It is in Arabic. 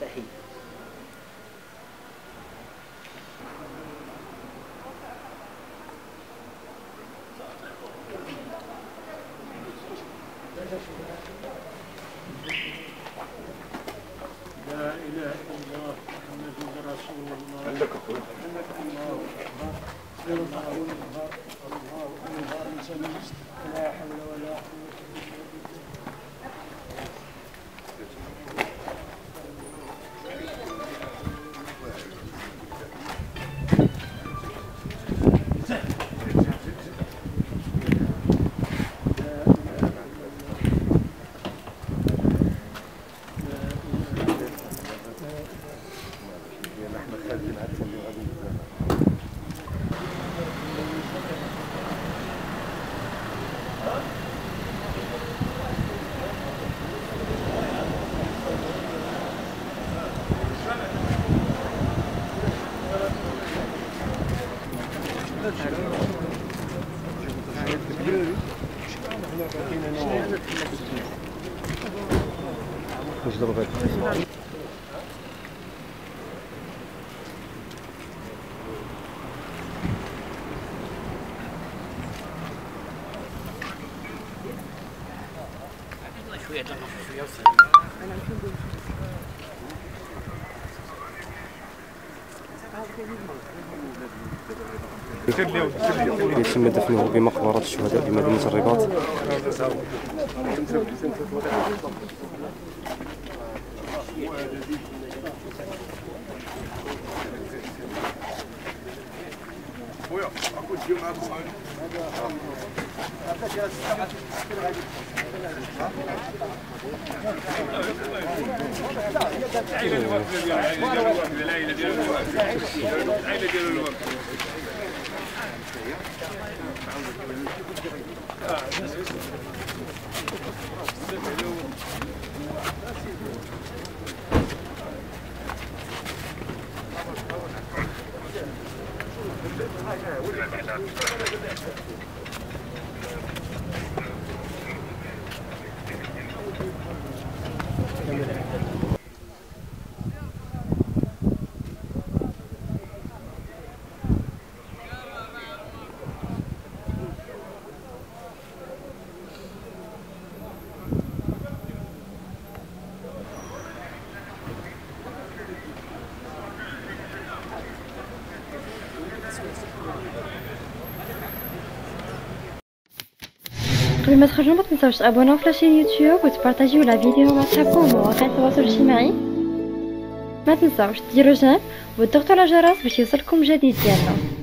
تحية لا إله إلا الله محمد رسول الله الله أكبر الله أكبر الله أكبر لا حول Proszę zobaczyć. يتم دفنه بمقبرة الشهداء بمدينة الرباط العيله قبل ما تخرجوا ما تنساوش تابوناو في la chaîne يوتيوب وتبارطاجيو la vidéo مع صحابكم ومواقع التواصل الاجتماعي ما تنساوش ديروا j'aime وتضغطوا على الجرس باش يوصلكم جديد ديالنا